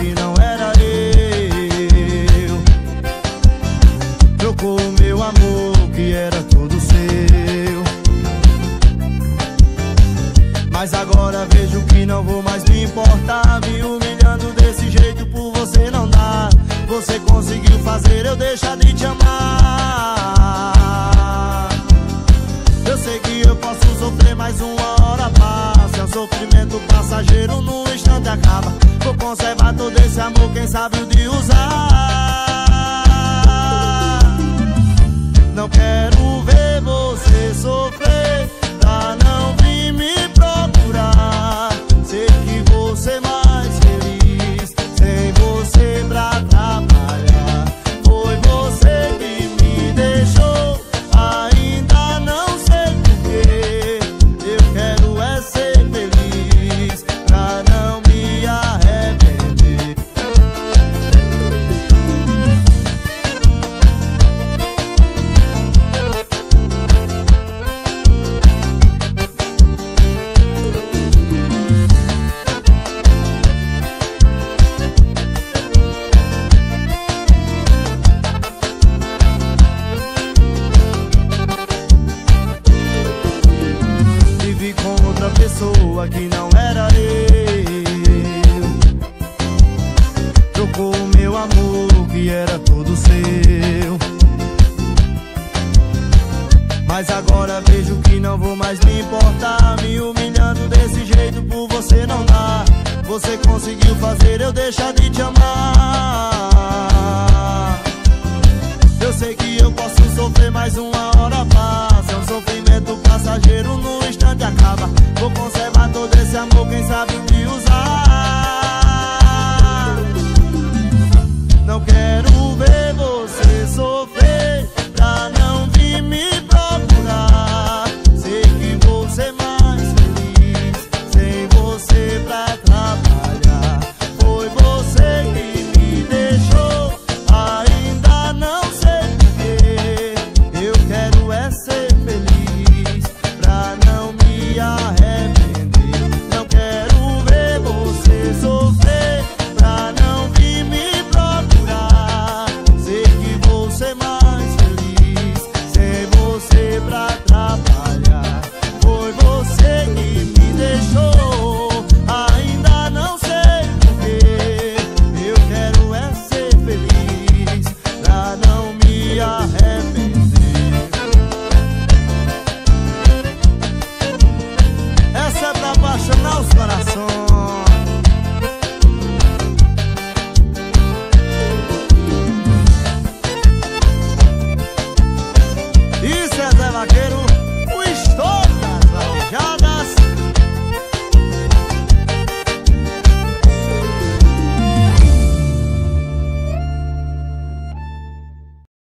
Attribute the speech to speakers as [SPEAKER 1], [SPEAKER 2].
[SPEAKER 1] que não era eu. Trocou o meu amor que era todo seu. Mas agora vejo que não vou mais me importar. Me humilhando desse jeito por você não dá. Você conseguiu fazer eu deixar de te amar. Eu sei que eu posso sofrer mais uma hora passa. É um sofrimento passageiro no esse amor, quem sabe o de usar. Não quero ver você sofrer Pra não vir me procurar. Sei que você mais pessoa que não era eu. Trocou o meu amor que era todo seu. Mas agora vejo que não vou mais me importar. Me humilhando desse jeito por você não dá. Você conseguiu fazer eu deixar de te amar. Eu sei que eu posso sofrer mais uma hora passa. É um sofrimento passageiro no instante acaba. Vou conseguir Isso é